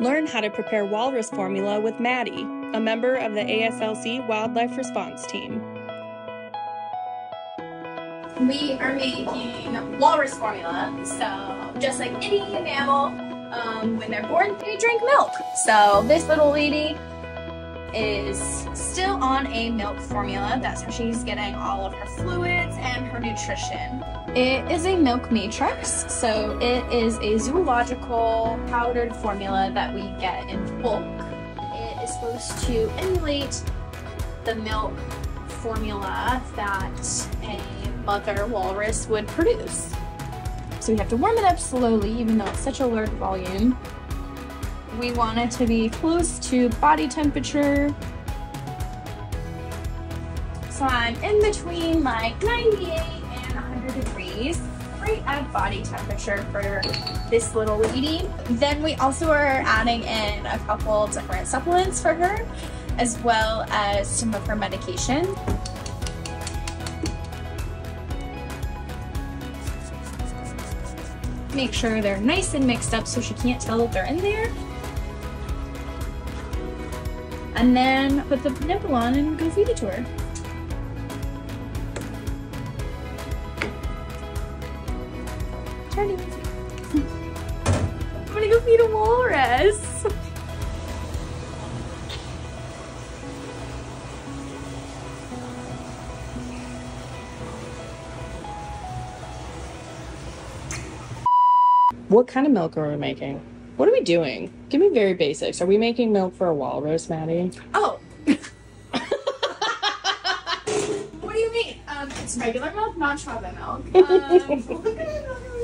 Learn how to prepare walrus formula with Maddie, a member of the ASLC Wildlife Response Team. We are making walrus formula. So just like any mammal, um, when they're born, they drink milk. So this little lady is still on a milk formula. That's how she's getting all of her fluids and her nutrition. It is a milk matrix, so it is a zoological powdered formula that we get in bulk. It is supposed to emulate the milk formula that a mother walrus would produce. So we have to warm it up slowly, even though it's such a large volume. We want it to be close to body temperature. So I'm in between like 98 and 100 degrees, right at body temperature for this little lady. Then we also are adding in a couple different supplements for her, as well as some of her medication. Make sure they're nice and mixed up so she can't tell that they're in there. And then put the nipple on and go feed it to her. Charlie. I'm gonna go feed a walrus. What kind of milk are we making? What are we doing? Give me very basics. Are we making milk for a walrus, Maddie? Oh. what do you mean? Um, it's regular milk, not chocolate milk. Um,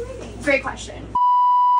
Great question.